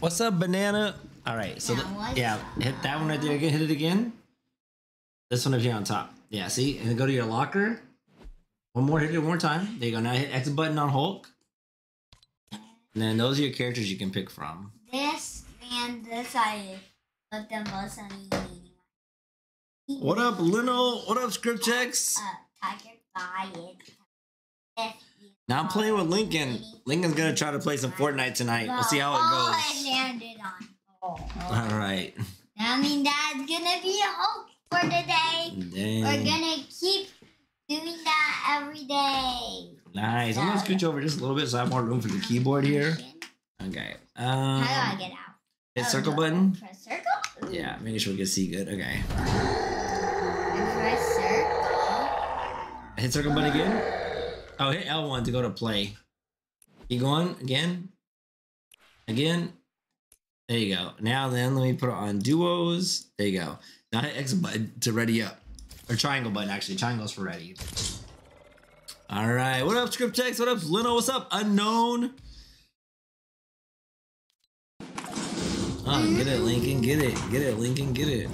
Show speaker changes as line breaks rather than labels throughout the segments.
What's up, banana? All right, so
Yeah,
the- yeah, hit that one right there again. Hit it again. This one up here on top. Yeah, see, and then go to your locker. One more, hit it one more time. There you go. Now hit X button on Hulk. And then those are your characters you can pick from.
This and this I put the most on.
What up, Lino? What up, Script Checks?
Uh, Tiger buy it. If you
Now I'm playing with Lincoln. Lincoln's gonna try to play some Fortnite tonight. We'll see how it goes. All right.
I mean, that's gonna be a Hulk for today. We're gonna keep doing that every day.
Nice. I'm gonna scooch over just a little bit so I have more room for the keyboard here. Okay. Um,
How do I get out?
hit
Oh,
circle
no.
button.
Press circle. Ooh.
Yeah, making sure we can see good. Okay.
I press circle.
Hit circle button again. Oh, hit L1 to go to play. Keep going again. Again. There you go. Now then, let me put it on duos. There you go. Now hit X button to ready up. Or triangle button, actually. Triangle's for ready. All right. What up, Script Text? What up, Lino? What's up, Unknown? Oh, get it, Lincoln. Get it. Get it, Lincoln. Get it.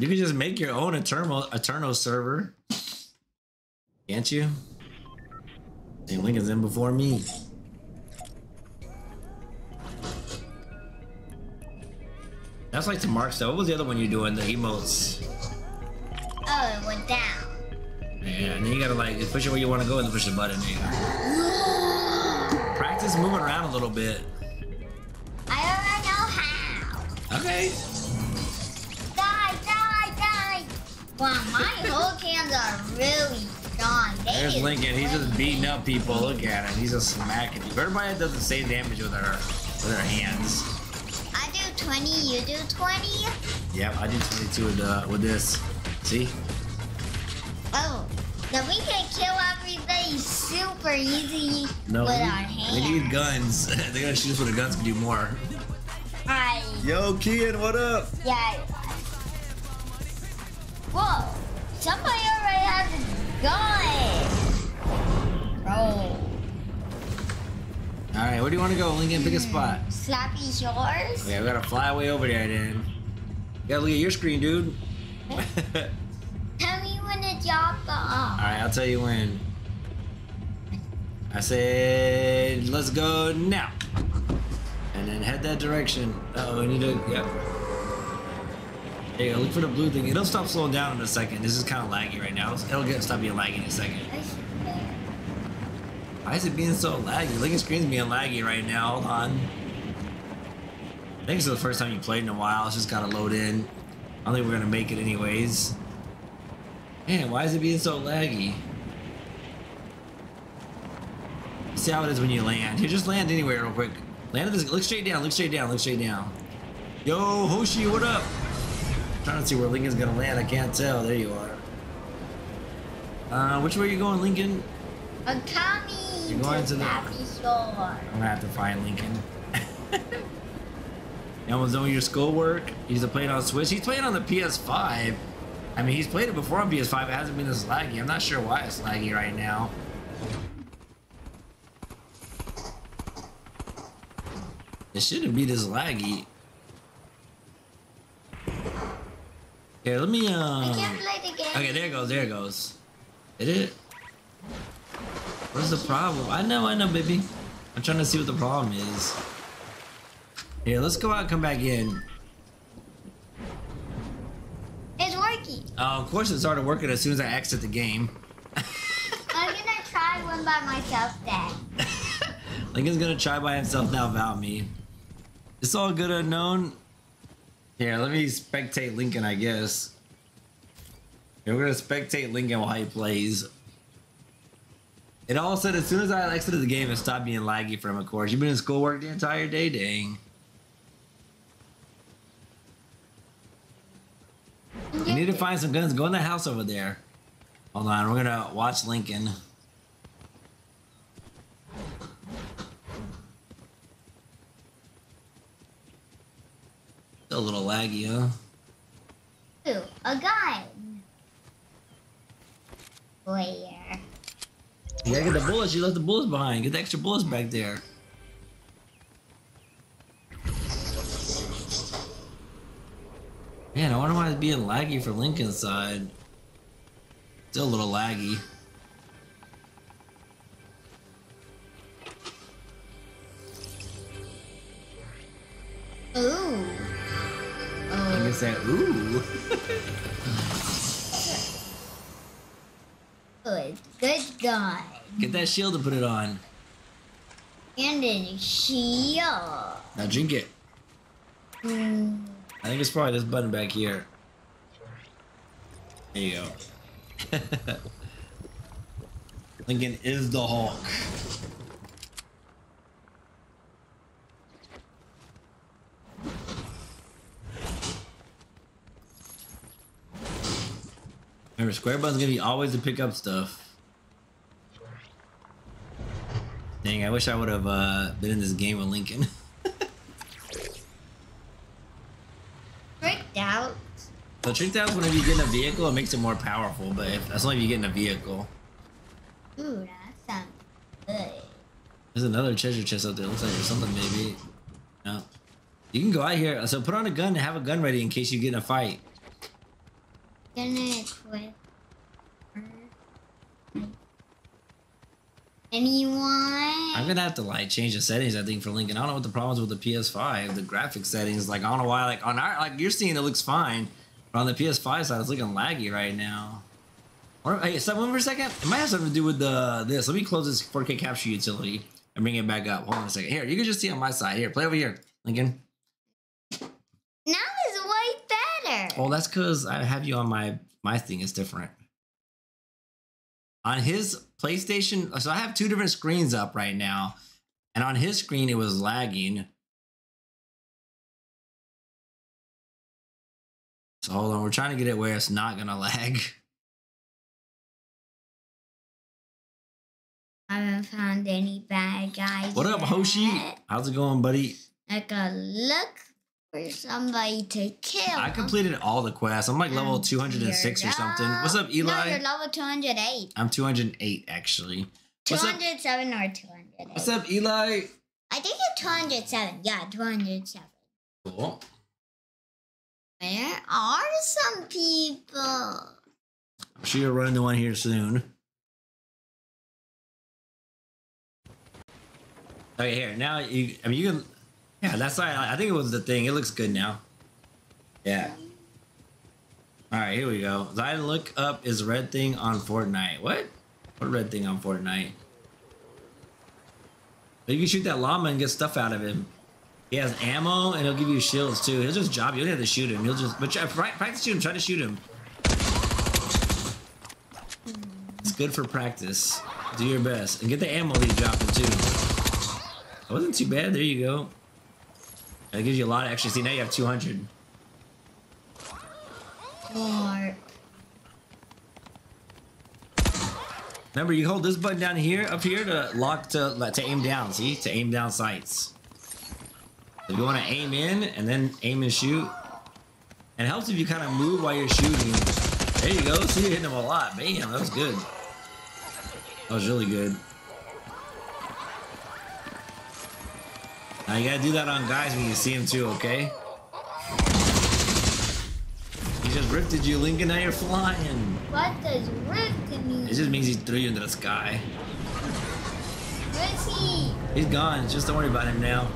You can just make your own Eternal Eternal server. Can't you? Hey, Lincoln's in before me. That's like to Mark stuff. What was the other one you're doing? The emotes.
Oh, it went down.
Yeah, and then you gotta like push it where you want to go and then push the button. Practice moving around a little bit.
I don't know how.
Okay.
Wow, my Hulk hands are really strong. They
There's Lincoln. He's just beating up people. Look at him. He's just smacking you. Everybody does the same damage with their with their hands.
I do 20, you do 20?
Yep, I did 22 with uh, with this. See?
Oh, then we can kill everybody super easy
No,
with
we,
our
we need guns. They're gonna shoot us with the guns can do more.
I,
Yo, kid, what up?
yeah.
Where do you want to go, Lincoln? Pick a spot.
Slappy Shores?
Okay, we gotta fly way over there then. You gotta look at your screen, dude.
Tell me when the job off.
right, I'll tell you when. I said, let's go now. And then head that direction. Uh oh, we need to, yeah. There you go, look for the blue thing. It'll stop slowing down in a second. This is kind of laggy right now. It'll get stop being laggy in a second. Why is it being so laggy? Lincoln screen's being laggy right now. Hold on. I think it's the first time you played in a while. It's just gotta load in. I don't think we're gonna make it anyways. Man, why is it being so laggy? See how it is when you land. Here, just land anywhere real quick. Land at this. Look straight down. Look straight down. Look straight down. Yo, Hoshi, what up? trying to see where Lincoln's gonna land. I can't tell. There you are. Uh, which way are you going, Lincoln?
I'm coming
You're going to the-
Slappy shore.
I'm gonna have to find Lincoln. you almost done with your schoolwork? He's playing on Switch. He's playing on the PS5. I mean, he's played it before on PS5. It hasn't been this laggy. I'm not sure why it's laggy right now. It shouldn't be this laggy. Here, let me.
I
Uh...
can't play the game.
Okay, there it goes. There it goes. Did it? What's the problem? I know, I know, baby. I'm trying to see what the problem is. Here, let's go out and come back in.
It's working.
Oh, of course it started working as soon as I exit the game.
I'm gonna try one by myself then.
Lincoln's gonna try by himself now without me. It's all good unknown. Here, let me spectate Lincoln, I guess. Here, we're gonna spectate Lincoln while he plays. It all said as soon as I exited the game, it stopped being laggy for him, of course. You've been in schoolwork the entire day? Dang. You need to find some guns. Go in the house over there. Hold on, we're gonna watch Lincoln. A little laggy, huh?
Ooh, a gun. Where?
You gotta get the bullets. You left the bullets behind. Get the extra bullets back there. Man, I wonder why it's being laggy for Lincoln's side. Still a little laggy.
Ooh.
I guess that. Um. Ooh.
good. Good gun.
Get that shield and put it on.
And a shield.
Now drink it.
Mm.
I think it's probably this button back here. There you go. Lincoln is the Hulk. Remember, square button's gonna be always to pick up stuff. Dang, I wish I would have uh, been in this game with Lincoln.
Tricked out.
So tricked out is whenever you get in a vehicle, it makes it more powerful. But if, that's only if you get in a vehicle.
Ooh, that sounds good.
There's another treasure chest out there. Looks like there's something maybe. No. You can go out here. So put on a gun and have a gun ready in case you get in a fight.
Gonna quit. Anyone?
I'm gonna have to like change the settings. I think for Lincoln. I don't know what the problems with the PS5. The graphic settings, like I don't know why. Like on our, like you're seeing it looks fine, but on the PS5 side, it's looking laggy right now. Or hey, stop one for a second. It might have something to do with the this. Let me close this 4K capture utility and bring it back up. Hold on a second. Here, you can just see on my side. Here, play over here, Lincoln.
Now it's way better.
Well, that's because I have you on my my thing is different. On his PlayStation, so I have two different screens up right now, and on his screen it was lagging. So hold on, we're trying to get it where it's not gonna lag.
I haven't found any bad guys.
What up, Hoshi?
yet.
How's it going, buddy?
I gotta look for somebody to kill.
I completed all the quests. I'm like level um,
And
206 or something. What's up, Eli?
No, you're level 208.
I'm 208 actually. What's up?
207 or 208.
What's up, Eli?
I think it's 207. Yeah, 207.
Cool.
There are some people.
I'm sure you'll run into one here soon. Okay, here now you. I mean, you can. Yeah, that's why I, I think it was the thing. It looks good now. Yeah. All right, here we go. I look up is red thing on Fortnite. What? What red thing on Fortnite? But you can shoot that llama and get stuff out of him. He has ammo and he'll give you shields too. He'll just job you. You don't have to shoot him. He'll just but try, practice shoot him. Try to shoot him. It's good for practice. Do your best and get the ammo he's dropping too. That wasn't too bad. There you go. That gives you a lot of extra. See now you have 200.
Or
Remember, you hold this button down here, up here, to lock to to aim down. See, to aim down sights. If you want to aim in and then aim and shoot, and it helps if you kind of move while you're shooting. There you go. See, you're hitting them a lot. Bam, that was good. That was really good. Now you gotta do that on guys when you see them too, okay? He just rifted you, Lincoln. Now you're flying.
what does rift mean?
It just means he threw you into the sky.
Where's he?
He's gone. Just don't worry about him now.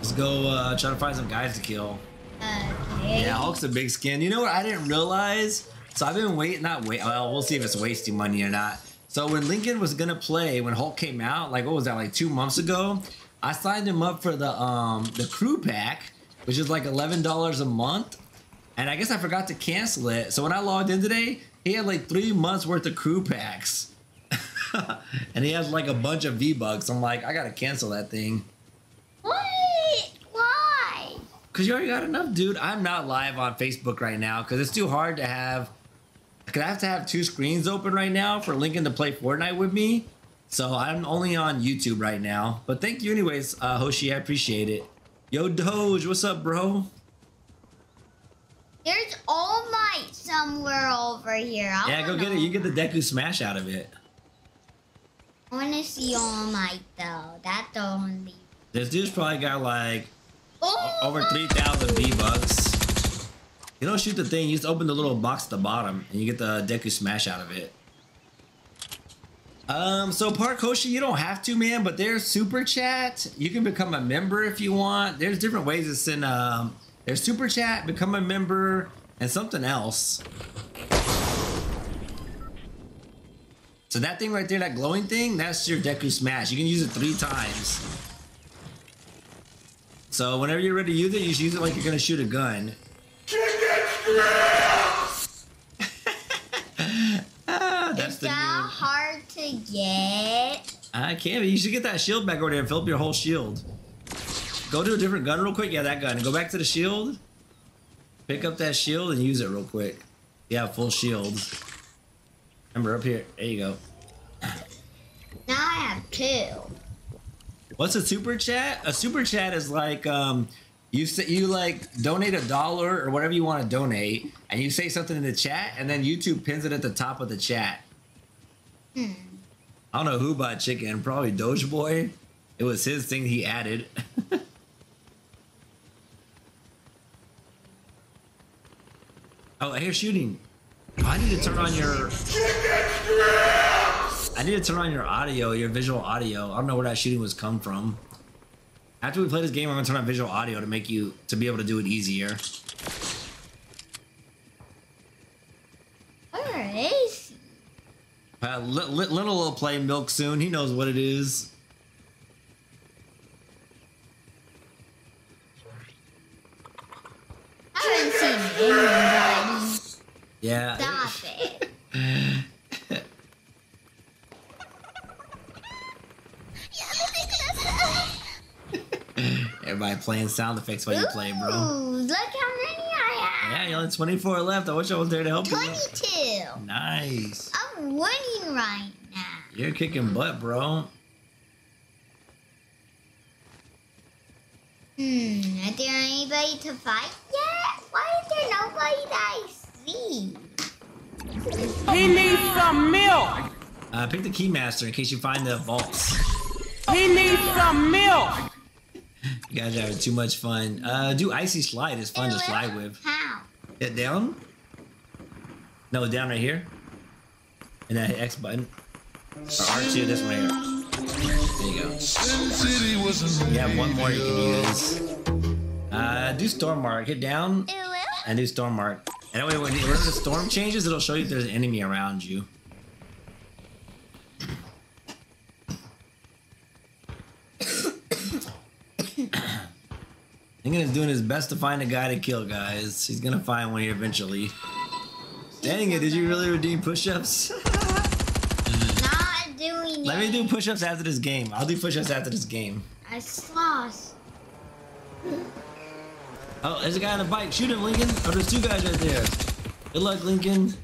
Just go uh, try to find some guys to kill.
Okay.
Yeah, Hulk's a big skin. You know what? I didn't realize. So I've been waiting. Not wait. Well, we'll see if it's wasting money or not. So when Lincoln was gonna play, when Hulk came out, like what was that? Like two months ago, I signed him up for the um the crew pack, which is like eleven dollars a month. And I guess I forgot to cancel it. So when I logged in today, he had like three months worth of crew packs. and he has like a bunch of V bucks. I'm like, I gotta cancel that thing.
What? Why?
Cause you already got enough, dude. I'm not live on Facebook right now because it's too hard to have. Cause I have to have two screens open right now for Lincoln to play Fortnite with me. So I'm only on YouTube right now. But thank you anyways, uh, Hoshi. I appreciate it. Yo, Doge, what's up, bro?
There's All Might somewhere over here. I
Yeah, go get it. You get the Deku Smash out of it.
I want to see All Might though. That's the only.
This dude's probably got like
Oh
over 3,000 V-Bucks. You don't shoot the thing, you just open the little box at the bottom and you get the Deku Smash out of it. Um, so Park Hoshi, you don't have to, man, but there's super chat. You can become a member if you want. There's different ways to send um there's super chat, become a member, and something else. So that thing right there, that glowing thing, that's your Deku Smash. You can use it three times. So whenever you're ready to use it, you should use it like you're gonna shoot a gun. ah, that's
Is
the
that
new.
Get?
I can't. but You should get that shield back over there and fill up your whole shield. Go to a different gun real quick. Yeah, that gun. Go back to the shield. Pick up that shield and use it real quick. Yeah, full shield. Remember up here. There you go.
Now I have two.
What's a super chat? A super chat is like um you say you like donate a dollar or whatever you want to donate, and you say something in the chat, and then YouTube pins it at the top of the chat.
Hmm.
I don't know who bought chicken. Probably Doge Boy. It was his thing he added. oh, I hear shooting. Oh, I need to turn on your. I need to turn on your audio, your visual audio. I don't know where that shooting was come from. After we play this game, I'm gonna turn on visual audio to make you to be able to do it easier.
Alright.
Uh, li- li- little will play milk soon. He knows what it is.
I haven't seen anybody.
Yeah.
Stop it.
Everybody playing sound effects while you play, bro.
Look how many I have.
Yeah, you only 24 left. I wish I was there to help you.
22.
Nice.
I'm winning right now.
You're kicking butt, bro.
Hmm, is there anybody to fight yet? Why is there nobody that I see?
He needs some milk.
Uh, pick the keymaster in case you find the vaults.
He needs some milk.
You guys are having too much fun. Uh, do icy slide. It's fun to slide with.
How?
Hit down. No, down right here. And then hit X button. Or R2, this one right here. There you go. You have one more you can use. Uh, do storm mark. Hit down and do storm mark. And when whenever the storm changes, it'll show you if there's an enemy around you. Lincoln is doing his best to find a guy to kill, guys. He's gonna find one here eventually. Dang it, did you really redeem push-ups? Let me do push-ups after this game. I'll do push-ups after this game.
I lost.
Oh, there's a guy on a bike. Shoot him, Lincoln. Oh, there's two guys right there. Good luck, Lincoln.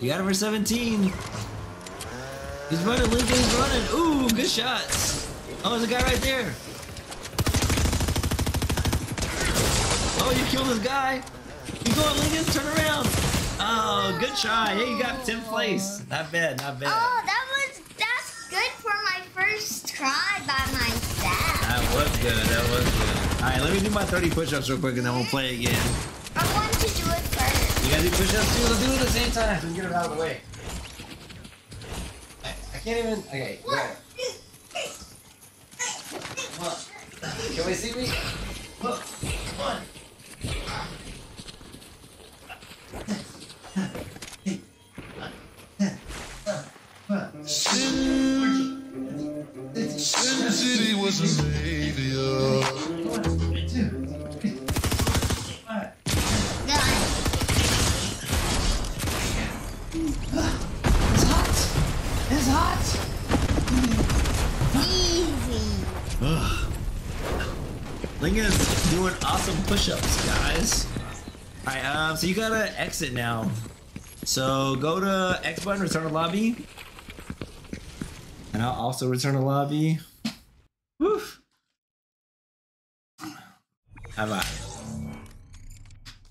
You got him for 17. He's running, Lincoln. He's running. Ooh, good shots. Oh, there's a guy right there. Oh, you killed this guy. You going, Lincoln? Turn around. Oh, good try. Hey, you got 10th place. Not bad, not bad.
Oh, that was that's good for my first try by myself.
That was good. That was good. All right, let me do my 30 push-ups real quick, and then we'll play again.
I want to do it first.
You gotta do push-ups too. Let's do it at the same time. Let's get it out of the way. I, I can't even. Okay, go ahead. Come on. Can we see me? Look. Come on.
Sin City was a savior.
Done.
It's hot. It's hot.
Easy.
Lincoln's doing awesome push-ups, guys. All right, um, so you gotta exit now. So go to X button, return to lobby, and I'll also return to lobby. Woof. Bye bye.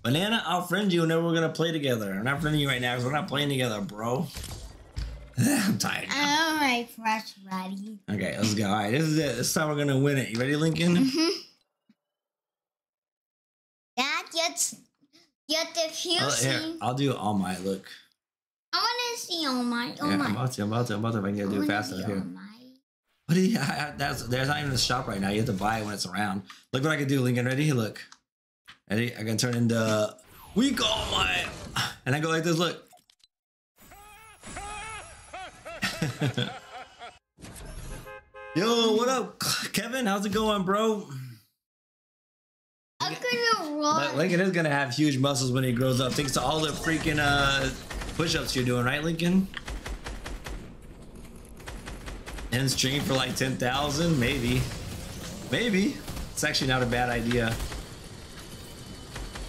Banana, I'll friend you whenever we're gonna play together. I'm not friending you right now because we're not playing together, bro. I'm tired. now.
All right, fresh ready.
Okay, let's go. All right, this is it. This time we're gonna win it. You ready, Lincoln?
Mm-hmm. Dad, get get the
Oh, here. I'll do all my look.
I want to see all my. Oh
yeah,
my.
I'm about to. I'm about to. I'm about to. If I can
I
do it fast enough here.
my.
What do you? I- that's there's not even a shop right now. You have to buy it when it's around. Look what I can do, Lincoln. Ready? Look. Ready? I can turn into weak all my, and I go like this. Look. Yo, what up, Kevin? How's it going, bro?
I'm gonna run.
But Lincoln is gonna have huge muscles when he grows up, thanks to all the freaking uh, push-ups you're doing, right, Lincoln? And stream for like ten thousand, maybe, maybe. It's actually not a bad idea.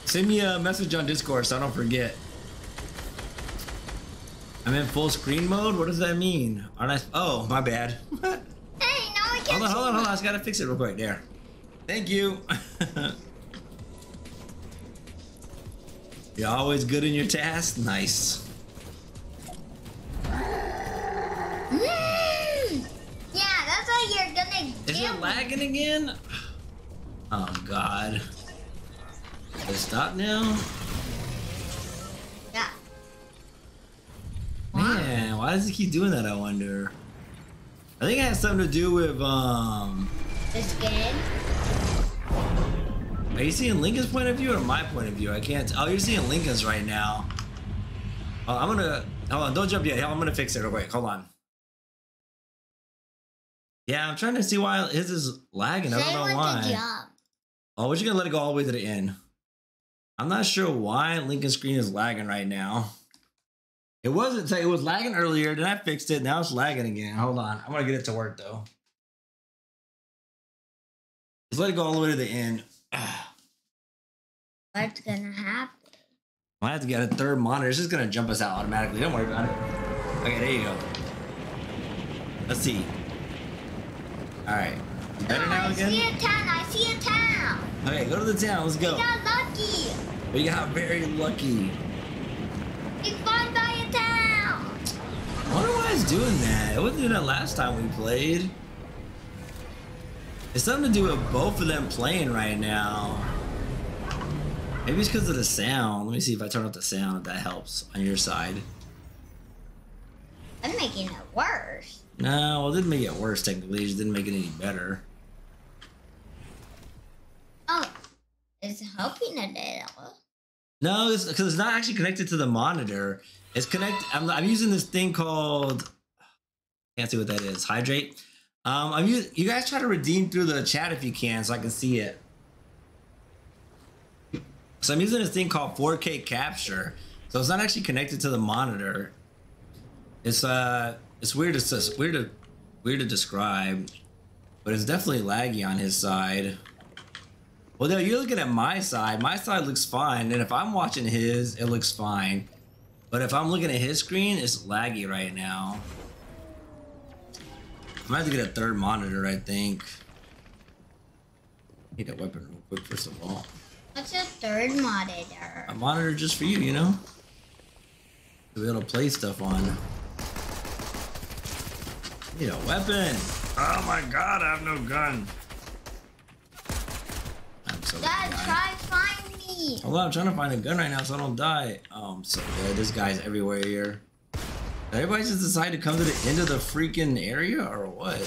Send me a message on Discord so I don't forget. I'm in full screen mode. What does that mean? Aren't I? Oh, my bad. hold
Hey, now I
on,
can
hold on,
see
hold on. I just gotta fix it real quick. There. Thank you. You're always good in your task. Nice.
Mm. Yeah, that's why you're gonna
get.
Is
it lagging again? Oh God. It stop now?
Yeah.
Man, why does it keep doing that? I wonder. I think it has something to do with um.
It's good.
Are you seeing Lincoln's point of view or my point of view? I can't. Oh, you're seeing Lincoln's right now. Oh, I'm gonna. Hold on, don't jump yet. I'm gonna fix it real quick. Hold on. Yeah, I'm trying to see why his is lagging. I don't know why. Oh, we're just gonna let it go all the way to the end. I'm not sure why Lincoln's screen is lagging right now. It wasn't. It was lagging earlier. Then I fixed it. Now it's lagging again. Hold on. I'm gonna get it to work though. Just let it go all the way to the end. Ah.
What's gonna happen?
I have to get a third monitor. It's just gonna jump us out automatically. Don't worry about it. Okay, there you go. Let's see. All right. Better
oh,
now
I see a town. I see a town.
Okay, go to the town. Let's go.
We
go.
got lucky.
We got very lucky.
We found by a town.
I wonder why it's doing that. It wasn't doing that last time we played. It's something to do with both of them playing right now. Maybe it's because of the sound. Let me see if I turn up the sound if that helps on your side.
I'm making it worse.
No, well, it didn't make it worse technically. It just didn't make it any better.
Oh, it's helping a little.
No, because it's not actually connected to the monitor. It's connected. I'm, I'm using this thing called. Can't see what that is. Hydrate. Um, I'm you guys try to redeem through the chat if you can, so I can see it. So I'm using this thing called 4K capture. So it's not actually connected to the monitor. It's uh, it's weird. It's weird to weird to describe, but it's definitely laggy on his side. Well, no, you're looking at my side. My side looks fine, and if I'm watching his, it looks fine. But if I'm looking at his screen, it's laggy right now. I might have to get a third monitor, I think. Need a weapon real quick, first of all.
What's a third monitor?
A monitor just for you, you know? To be able to play stuff on. Need a weapon! Oh my god, I have no gun! I'm so
Dad, try find me.
Hold on, I'm trying to find a gun right now so I don't die. Oh, I'm so dead. This guy's everywhere here. Did everybody just decide to come to the end of the freaking area or what?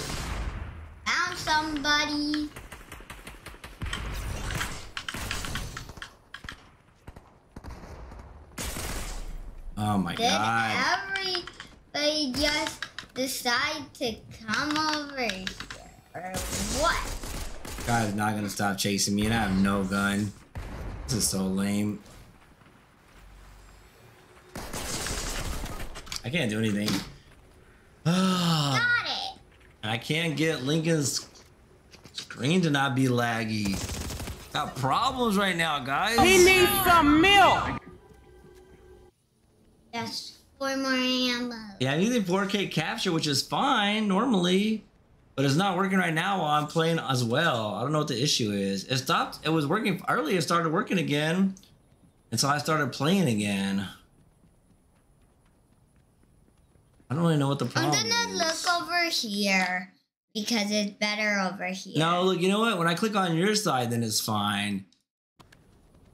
Found somebody.
Oh my
Did
god.
everybody just decide to come over here? Or what?
Guy's not gonna stop chasing me and I have no gun. This is so lame. I can't do anything.
Got it.
I can't get Lincoln's screen to not be laggy. Got problems right now, guys.
He needs some milk.
That's four more ammo.
Yeah, I'm using 4K capture, which is fine normally, but it's not working right now while I'm playing as well. I don't know what the issue is. It stopped. It was working earlier. It started working again, and so I started playing again. I don't really know what the problem.
I'm gonna
is.
look over here because it's better over here.
No, look. You know what? When I click on your side, then it's fine.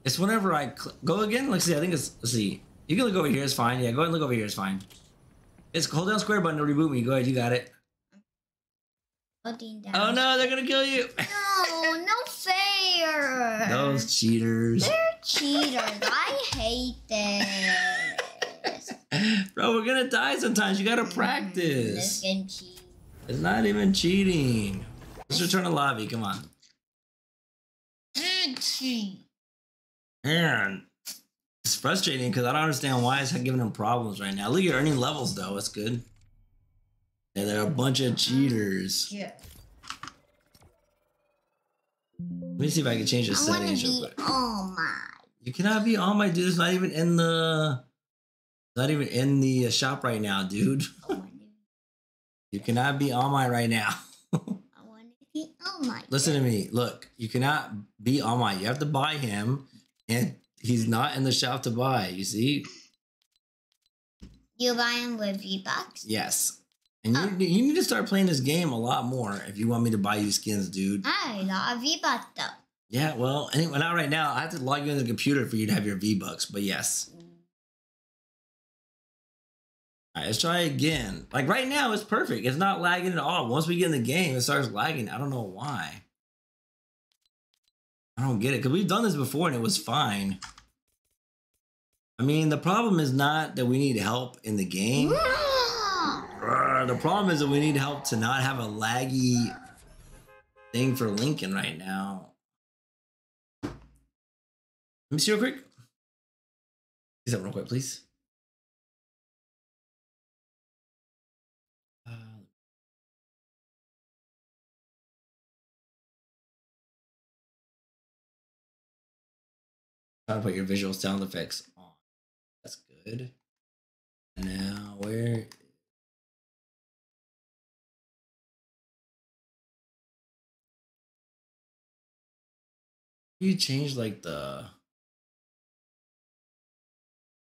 It's whenever I go again. Let's see. I think it's. Let's see. You can look over here. It's fine. Yeah, go ahead and look over here. It's fine. It's hold down square button to reboot me. Go ahead. You got it.
Holding oh, down.
Oh no, they're gonna kill you.
No, no fair.
Those cheaters.
They're cheaters. I hate this.
Bro, we're gonna die sometimes. You gotta mm,
This
practice.
game cheat.
It's not even cheating. Let's return to lobby. Come on. Man, it's frustrating because I don't understand why it's giving him problems right now. Look, you're earning levels though. It's good. Yeah, they're a bunch of cheaters.
Yeah.
Let me see if I can change the
I want to
settings. real
be
quick.
all my.
You cannot be on my dude. It's not even in the. Not even in the uh, shop right now, dude.
I want to.
You cannot be on my right now.
I want to be all my.
Listen to me. Look, you cannot be on my. You have to buy him, and he's not in the shop to buy. You see?
You buy him with V Bucks.
Yes. And you,
Oh.
you need to start playing this game a lot more if you want me to buy you skins, dude.
I love V Bucks though.
Yeah, well, anyway, not right now. I have to log you into the computer for you to have your V Bucks, but yes. Mm. All right, let's try again. Like right now, it's perfect. It's not lagging at all. Once we get in the game, it starts lagging. I don't know why. I don't get it because we've done this before and it was fine. I mean, the problem is not that we need help in the game. The problem is that we need help to not have a laggy thing for Lincoln right now. Let me see real quick. Is that real quick, please. Try to put your visual sound effects on. That's good. Now, where you change like the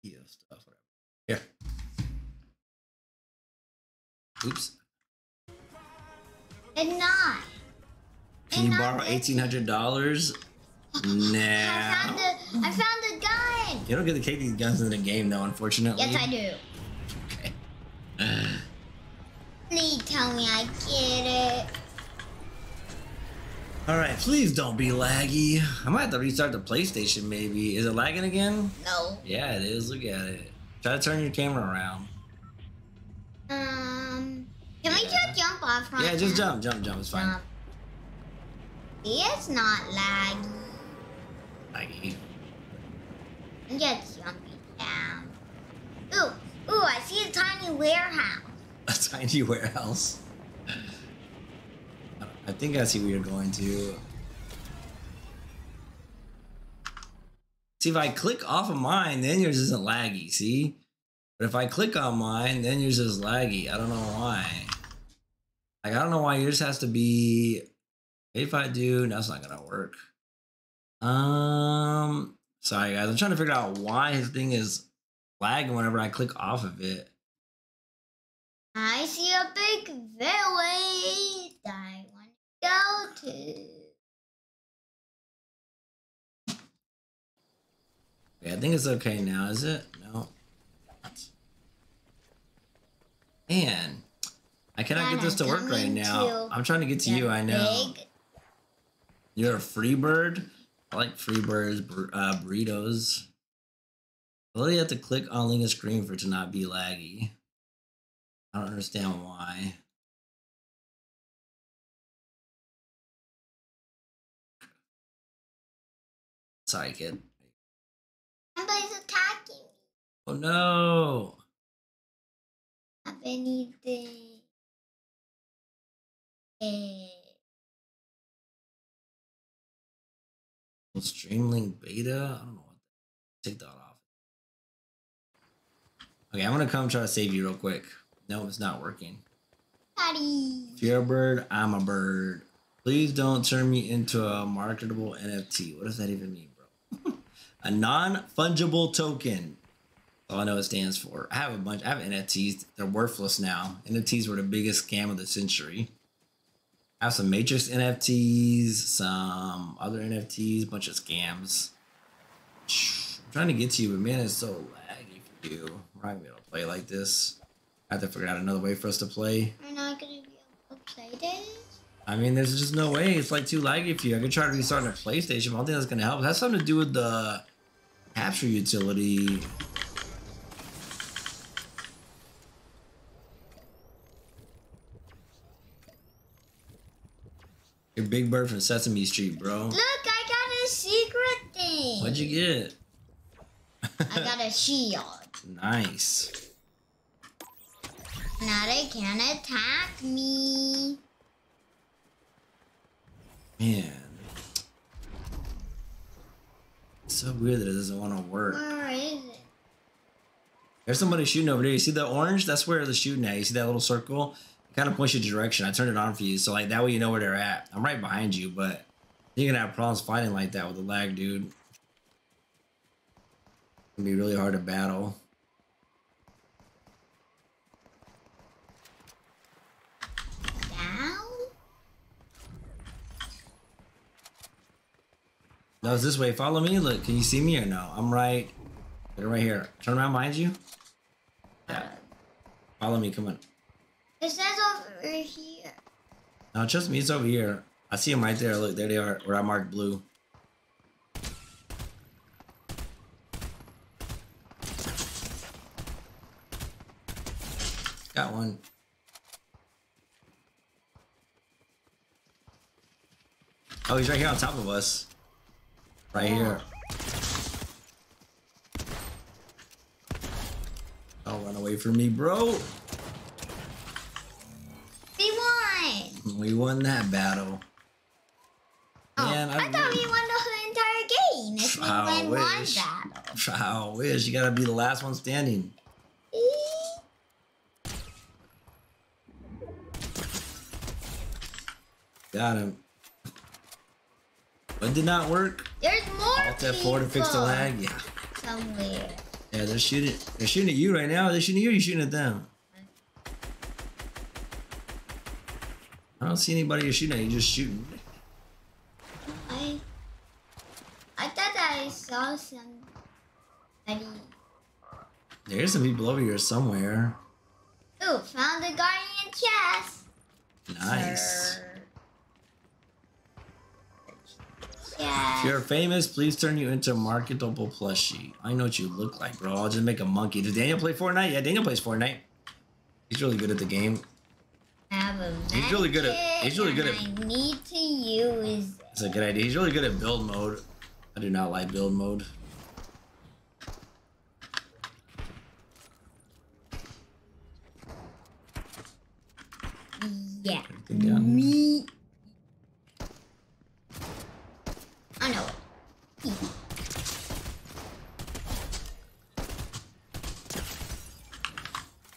yeah stuff whatever here oops
And not.
can you borrow
not-
$1800
I found
now
the. Found the gun.
you don't get to take these guns in the game though unfortunately
Yes, I do.
okay
Please tell me I get it.
all right please don't be laggy i might have to restart the playstation maybe is it lagging again
No.
yeah it is look at it try to turn your camera around
Um. Can we
Yeah.
just jump off
yeah just jump jump jump it's fine
Jump. It's not laggy.
Laggy
I'm just jumping down. Ooh, ooh! I see a tiny warehouse.
a tiny warehouse. I think I see where you're going to. See, if I click off of mine, then yours isn't laggy, see? But if I click on mine, then yours is laggy. I don't know why. Like, I don't know why yours has to be. If I do, that's not gonna work. Um, sorry guys, I'm trying to figure out why his thing is lagging whenever I click off of it.
I see a big village that I want to go to.
Okay, I think it's okay now, is it? No. Man, I cannot get this to work right now. I'm trying to get to you, I know. You're a free bird? I like free birds, bur- uh, burritos. I literally have to click on Lincoln screen for it to not be laggy. I don't understand why. Sorry, kid.
Somebody's attacking me.
Oh no!
Have anything?
Streamlink beta? I don't know what. Take that off. Okay, I'm gonna come try to save you real quick. No, it's not working.
Daddy.
If you're a bird, I'm a bird. Please don't turn me into a marketable NFT. What does that even mean, bro? a non-fungible token. All I know it stands for. I have a bunch. I have NFTs. They're worthless now. NFTs were the biggest scam of the century. I have some Matrix NFTs, some other NFTs, bunch of scams. I'm trying to get to you, but man, it's so laggy for you. We're not gonna be able to play like this. I have to figure out another way for us to play.
We're not gonna be able to play this.
I mean, there's just no way. It's like too laggy for you. I could try to restart a PlayStation, but I don't think that's gonna help. It has something to do with the capture utility. Your Big Bird from Sesame Street, bro.
Look, I got a secret thing.
What'd you get?
I got a shield.
nice.
Now they can't attack me.
Man. It's so weird that it doesn't want to work.
Where is it?
There's somebody shooting over there. You see the orange? That's where they're shooting at. You see that little circle? Kind of points you direction. I turned it on for you, so like that way you know where they're at. I'm right behind you, but you're gonna have problems fighting like that with the lag, dude. It's gonna be really hard to battle.
Down?
No, it's this way. Follow me. Look, can you see me or no? I'm right. Right here. Turn around behind you. Yeah. Uh. Follow me. Come on.
It says over here.
No, trust me. It's over here. I see them right there. Look, there they are. Where I marked blue. Got one. Oh, he's right here on top of us. Right here. Don't run away from me, bro.
We won.
We won that battle.
Oh,
Man,
I,
I
thought
really-
we won the entire game. If we win one
wish.
battle.
I wish you gotta be the last one standing. Got him. What did not work?
There's more
Alt F4 to fix the lag. Yeah.
Somewhere.
Yeah, they're shooting. They're shooting at you right now. They're shooting at you. You're shooting at them. I don't see anybody you're shooting at. You're just shooting.
I I thought I saw somebody.
There's some people over here somewhere.
Ooh, found the guardian chest.
Nice. If you're famous, please turn you into a marketable plushie. I know what you look like, bro. I'll just make a monkey. Does Daniel play Fortnite? Yeah, Daniel plays Fortnite. He's really good at the game.
I have a
He's really good at- he's really good at-
I need to use.
It's a good idea. He's really good at build mode. I do not like build mode.
Yeah. Me. I know.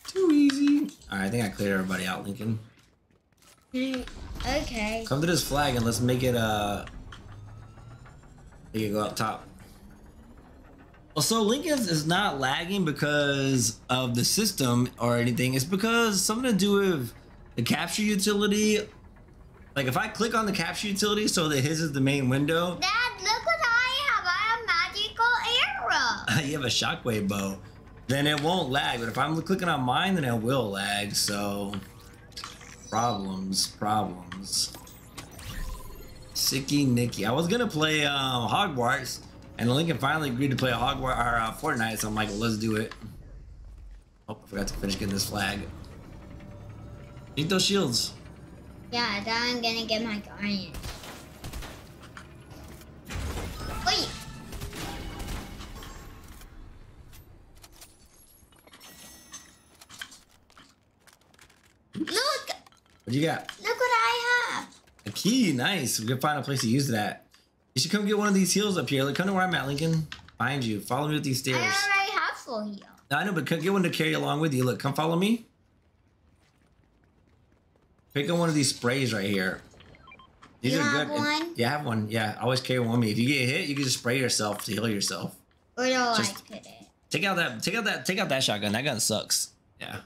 Too easy. Alright, I think I cleared everybody out, Lincoln.
Okay.
Come to this flag and let's make it uh make it go up top. Well, so Lincoln's is not lagging because of the system or anything. It's because something to do with the capture utility. Like if I click on the capture utility so that his is the main window,
Dad, look what I have. I have magical arrow.
you have a shockwave bow, then it won't lag. But if I'm clicking on mine, then it will lag. So problems, problems. Sicky Nicky. I was gonna play um, Hogwarts, and Lincoln finally agreed to play Hogwarts or uh, Fortnite. So I'm like, well, let's do it. Oh, I forgot to finish getting this flag. Eat those shields.
Yeah, then I'm gonna get my guardian.
What you got?
Look what I have.
A key. Nice. We can find a place to use that. You should come get one of these heals up here. Look, come to where I'm at, Lincoln. Find you. Follow me with these stairs.
I already have full heal.
I know, but come get one to carry along with you. Look, come follow me. Pick up one of these sprays right here. These
You
are
have
good.
one?
Yeah, I have one. Yeah, I always carry one with me. If you get hit, you can just spray yourself to heal yourself.
Where do I
Just-
put it?
Take out that. Take out that. Take out that shotgun. That gun sucks. Yeah.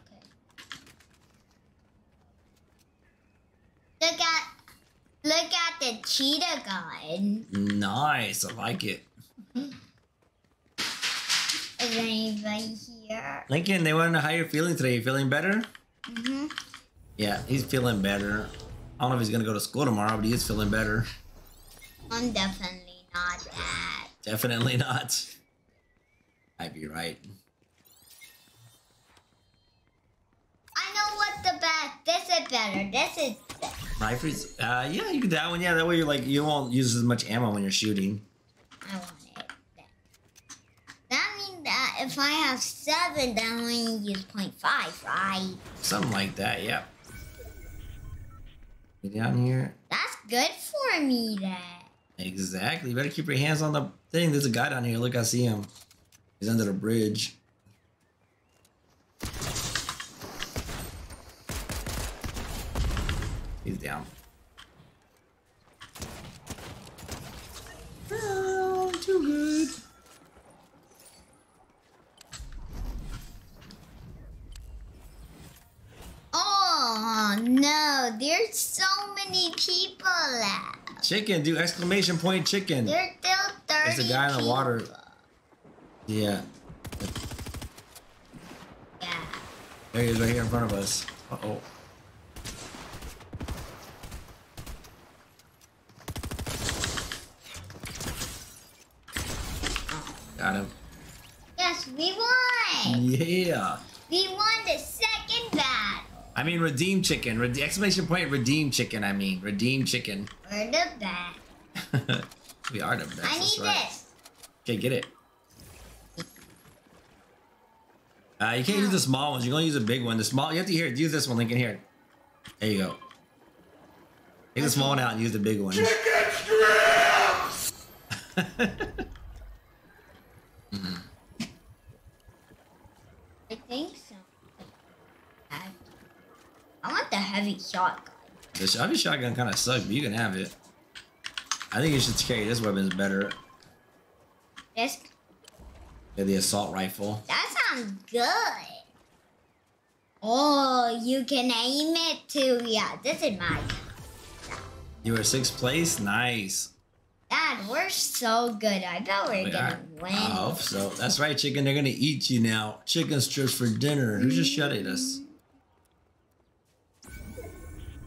Look at look at the cheetah gun.
Nice. I like it.
Is anybody here?
Lincoln, they want to know how you're feeling today. You feeling better?
Mm-hmm.
Yeah, he's feeling better. I don't know if he's gonna go to school tomorrow, but he is feeling better.
I'm definitely not that.
Definitely not. I'd be right.
I know what the best. This is better. This is
Rifles? Uh, yeah, you can that one. Yeah, that way you're like you won't use as much ammo when you're shooting.
I want it. That means that if I have seven, then I only use 0.5, right?
Something like that. Yeah. Get down here.
That's good for me That.
Exactly. You better keep your hands on the thing. There's a guy down here. Look, I see him. He's under the bridge. He's down. Oh, too good.
Oh no, there's so many people left.
Chicken, do exclamation point chicken.
There's still 30
There's a guy in the water. Yeah.
Yeah.
There he is right here in front of us. Uh Got him.
Yes, we won.
Yeah.
We won the second battle.
I mean, redeem chicken. Rede- exclamation point, redeem chicken. I mean, redeem chicken.
We're the best.
we are the best.
I need
right.
this.
Okay, get it. Uh, you can't use the small ones. You're gonna use a big one. The small, you have to hear it. Use this one, Lincoln. Here. There you go. Take the small one out and use the big one. Mm-hmm.
I think so. I, I want the heavy shotgun.
The heavy shotgun kind of sucks, but you can have it. I think you should carry this weapon is better.
This
Yeah, the assault rifle.
that sounds good. Oh, you can aim it too. Yeah, this is my.
You were sixth place. Nice.
Dad, we're so good. I bet we're
We
gonna
are.
win.
I hope so. That's right, chicken. They're gonna eat you now. Chicken strips for dinner. Who just shot at us?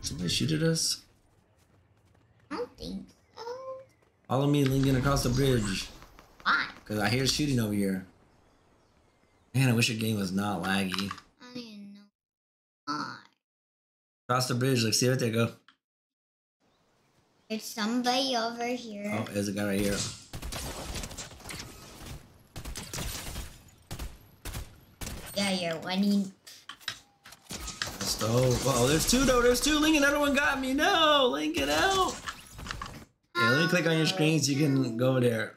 Somebody shoot at us?
I don't think so.
Follow me, Lincoln, across the bridge.
Why?
Cause I hear shooting over here. Man, I wish your game was not laggy.
I don't even know why.
Across the bridge, like see right there, go.
There's somebody over here.
Oh, there's a guy right here.
Yeah, you're winning.
Stove. Oh, there's two though. There's two. Lincoln, another one got me. No, Lincoln, out. Yeah, let me click on your screen so you can go there.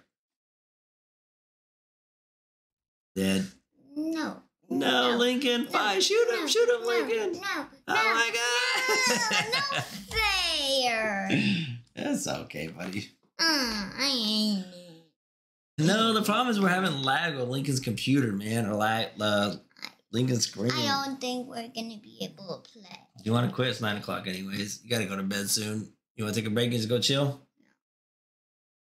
Dead.
No.
No, Lincoln. Fine, shoot him.
no,
Shoot him,
no,
Lincoln.
No.
Oh
no,
my
No,
god.
no fair.
That's okay, buddy.
Uh, I.
No, the problem is we're having lag on Lincoln's computer, man, or lag uh, Lincoln's screen.
I don't think we're gonna be able to play.
You want to quit? It's nine o'clock, anyways. You gotta go to bed soon. You want to take a break and just go chill?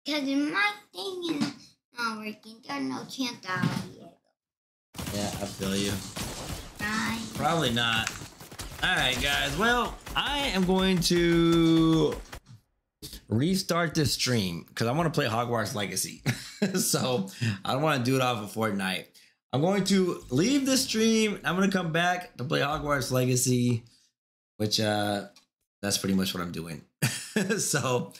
Cause my thing is not working. There's no chance I'll be able
Yeah, I feel you.
try.
Probably not. All right, guys. Well, I am going to restart this stream because I want to play Hogwarts Legacy. so I don't want to do it off of Fortnite. I'm going to leave the stream. I'm going to come back to play Hogwarts Legacy, which uh that's pretty much what I'm doing. so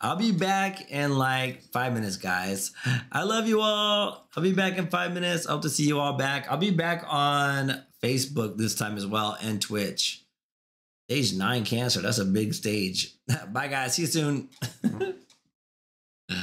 I'll be back in like five minutes, guys. I love you all. I'll be back in five minutes. I hope to see you all back. I'll be back on Facebook this time as well and Twitch. Stage nine cancer. That's a big stage. Bye, guys. See you soon.